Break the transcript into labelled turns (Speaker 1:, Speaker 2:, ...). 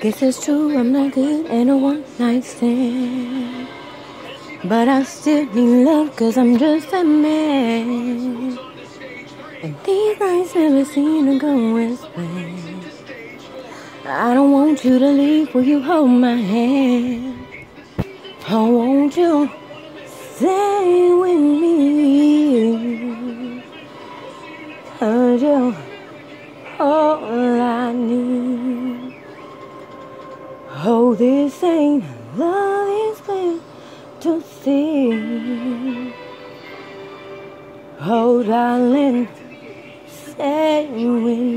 Speaker 1: Guess it's true, I'm not good at a one night stand. But I still need love, cause I'm just a man. And these nights never seem to go as planned. I don't want you to leave, will you hold my hand? I want you stay with me. Cause you're Oh, this ain't love, it's clear to see. Oh, darling, say with me.